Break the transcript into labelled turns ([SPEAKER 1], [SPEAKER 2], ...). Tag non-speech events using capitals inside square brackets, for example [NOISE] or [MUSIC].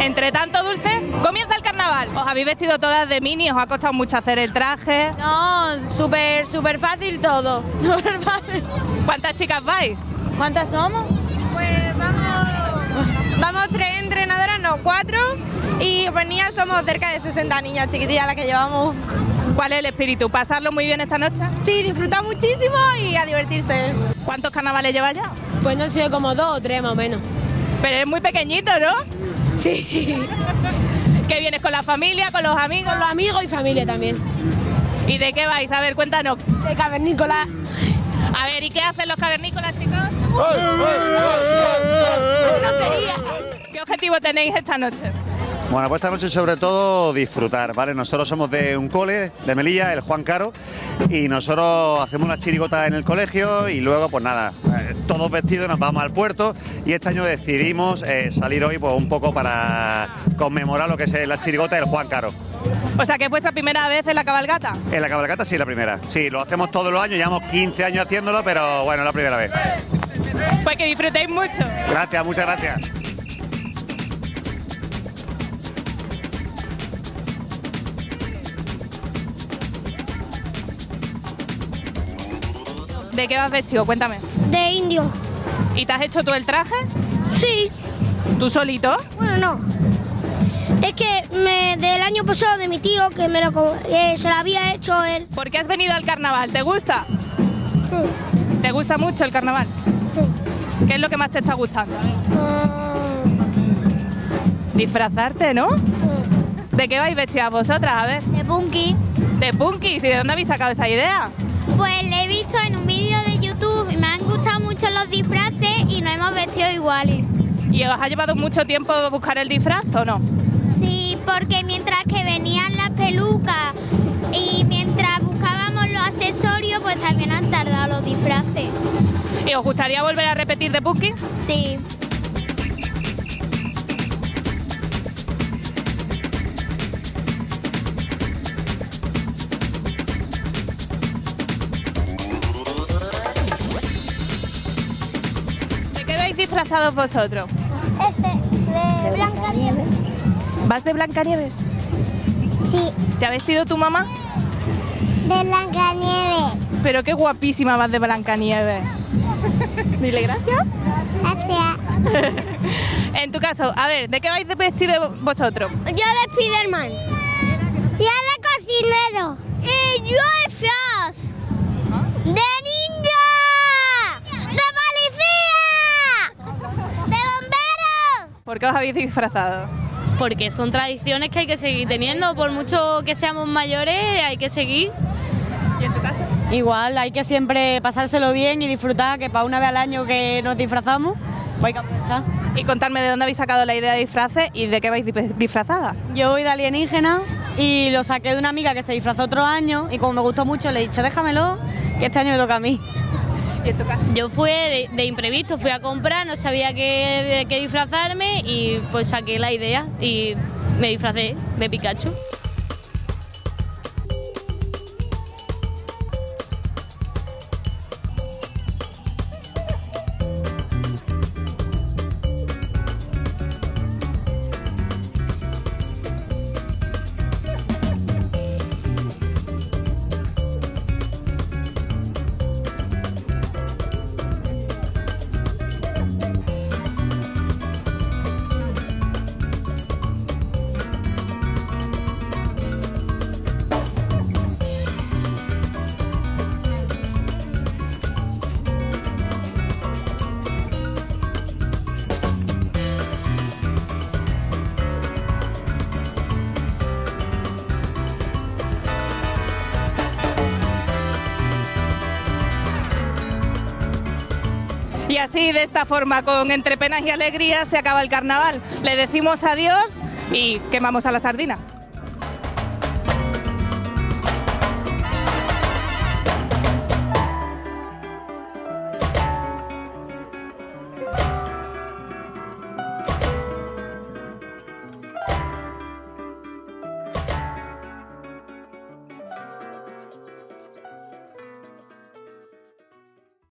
[SPEAKER 1] entre tanto dulce, comienza el carnaval. Os habéis vestido todas de mini, os ha costado mucho hacer el traje.
[SPEAKER 2] No, súper, súper fácil todo. [LAUGHS] Súper fácil.
[SPEAKER 1] ¿Cuántas chicas vais?
[SPEAKER 2] ¿Cuántas somos?
[SPEAKER 3] Pues vamos, vamos tres entrenadoras, no, cuatro. Y pues niñas somos cerca de 60 niñas chiquitillas las que llevamos.
[SPEAKER 1] ¿Cuál es el espíritu? ¿Pasarlo muy bien esta noche?
[SPEAKER 3] Sí, disfrutar muchísimo y a divertirse.
[SPEAKER 1] ¿Cuántos carnavales llevas ya?
[SPEAKER 3] Pues no sé, como dos o tres más o menos.
[SPEAKER 1] Pero es muy pequeñito, ¿no?
[SPEAKER 3] Sí.
[SPEAKER 1] ¿Que vienes con la familia, con los amigos?
[SPEAKER 3] Con los amigos y familia también.
[SPEAKER 1] ¿Y de qué vais? A ver, cuéntanos.
[SPEAKER 3] De cavernícola.
[SPEAKER 1] A ver, ¿y qué hacen los cavernícolas, chicos? ¿Qué objetivo tenéis esta noche?
[SPEAKER 4] Bueno, pues esta noche sobre todo disfrutar, ¿vale? Nosotros somos de un cole, de Melilla, el Juan Caro, y nosotros hacemos una chirigota en el colegio y luego, pues nada, eh, todos vestidos nos vamos al puerto y este año decidimos eh, salir hoy pues un poco para conmemorar lo que es la chirigota del Juan Caro.
[SPEAKER 1] O sea, que es vuestra primera vez en la cabalgata.
[SPEAKER 4] En la cabalgata sí, la primera. Sí, lo hacemos todos los años, llevamos 15 años haciéndolo, pero bueno, la primera vez.
[SPEAKER 1] Pues que disfrutéis mucho.
[SPEAKER 4] Gracias, muchas gracias.
[SPEAKER 1] ¿De qué vas vestido? Cuéntame.
[SPEAKER 5] De indio.
[SPEAKER 1] ¿Y te has hecho tú el traje?
[SPEAKER 5] Sí.
[SPEAKER 1] ¿Tú solito?
[SPEAKER 5] Bueno, no. Es que me, del año pasado de mi tío, que, me lo, que se lo había hecho él.
[SPEAKER 1] ¿Por qué has venido al carnaval? ¿Te gusta? ¿Te gusta mucho el carnaval? ¿Qué es lo que más te está gustando? Disfrazarte, ¿no? ¿De qué vais vestidas vosotras? A ver.
[SPEAKER 5] De punky.
[SPEAKER 1] ¿De punkis? ¿Y de dónde habéis sacado esa idea?
[SPEAKER 5] Pues le he visto en un vídeo de YouTube y me han gustado mucho los disfraces y nos hemos vestido iguales.
[SPEAKER 1] ¿Y os ha llevado mucho tiempo buscar el disfraz o no?
[SPEAKER 5] Sí, porque mientras que venían las pelucas y mientras buscábamos los accesorios, pues también han tardado los disfraces.
[SPEAKER 1] ¿Y os gustaría volver a repetir de punky?
[SPEAKER 5] Sí.
[SPEAKER 1] Disfrazados vosotros?
[SPEAKER 5] Este, de Blanca Nieves.
[SPEAKER 1] ¿Vas de Blancanieves?
[SPEAKER 5] Sí,
[SPEAKER 1] ¿Te ha vestido tu mamá?
[SPEAKER 5] de Blanca Nieves.
[SPEAKER 1] Pero qué guapísima vas de Blancanieves. [LAUGHS] Dile gracias.
[SPEAKER 5] Gracias. [LAUGHS]
[SPEAKER 1] En tu caso, a ver, ¿de qué vais vestido vosotros?
[SPEAKER 5] Yo de Spiderman. Yo de cocinero. Y yo de Flash. De ninja. De policía. De bombero.
[SPEAKER 1] ¿Por qué os habéis disfrazado?
[SPEAKER 6] porque son tradiciones que hay que seguir teniendo, por mucho que seamos mayores, hay que seguir.
[SPEAKER 1] ¿Y en tu caso?
[SPEAKER 2] Igual, hay que siempre pasárselo bien y disfrutar, que para una vez al año que nos disfrazamos, pues hay que aprovechar.
[SPEAKER 1] Y contarme de dónde habéis sacado la idea de disfraces y de qué vais di- disfrazada.
[SPEAKER 2] Yo voy de alienígena y lo saqué de una amiga que se disfrazó otro año y como me gustó mucho le he dicho déjamelo, que este año me toca a mí.
[SPEAKER 6] Yo fui de, imprevisto, fui a comprar, no sabía qué, qué disfrazarme y pues saqué la idea y me disfracé de Pikachu.
[SPEAKER 1] Y así, de esta forma, con entre penas y alegrías, se acaba el carnaval. Le decimos adiós y quemamos a la sardina.